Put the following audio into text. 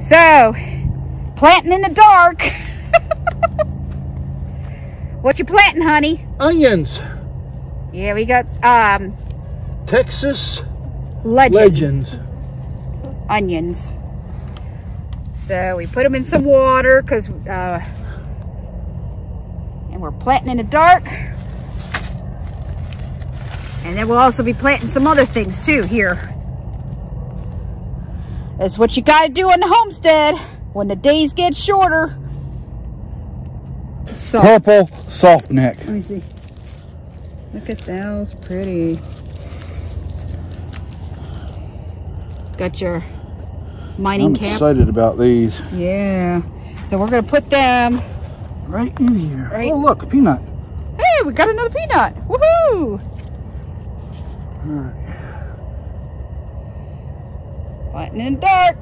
So, planting in the dark. what you planting, honey? Onions. Yeah, we got um Texas legend, Legends. onions. So we put them in some water because, uh, and we're planting in the dark. And then we'll also be planting some other things too here. That's what you got to do on the homestead when the days get shorter. So, Purple soft neck. let me see. Look at those, pretty. Got your mining camp. I'm cap. excited about these. Yeah. So we're gonna put them. Right in here. Right. Oh, look, a peanut. Hey, we got another peanut. Woohoo! All right. In the dark.